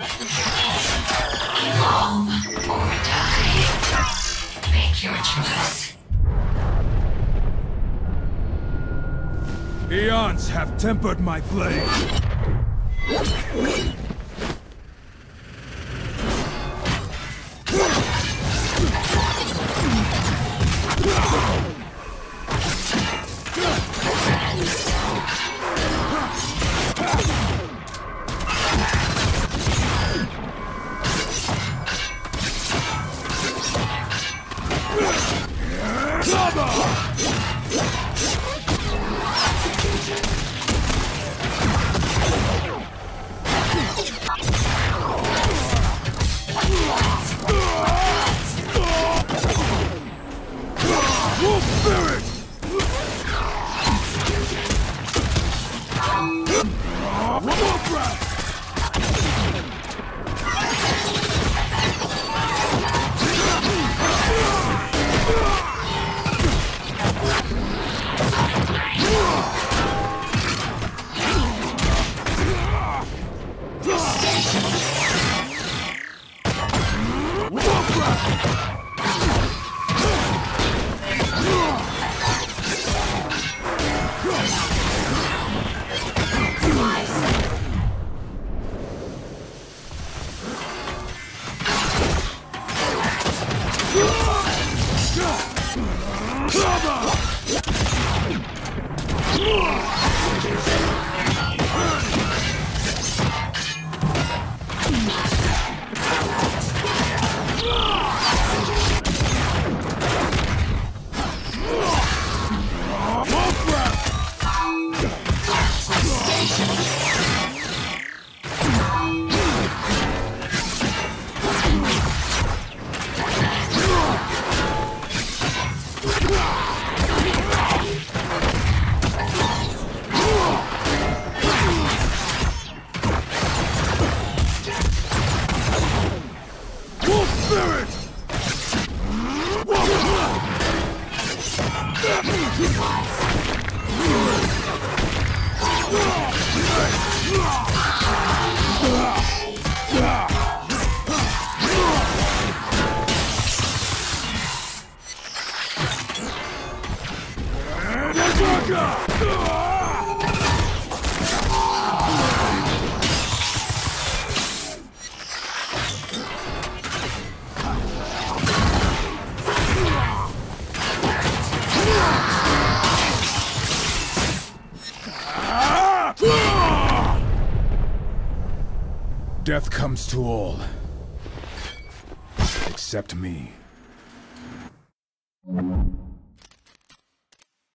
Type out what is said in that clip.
Evolve or die. Make your choice. Eons have tempered my blade. Spirit! One more breath! One! Wolf Spirit! Death comes to all. Except me.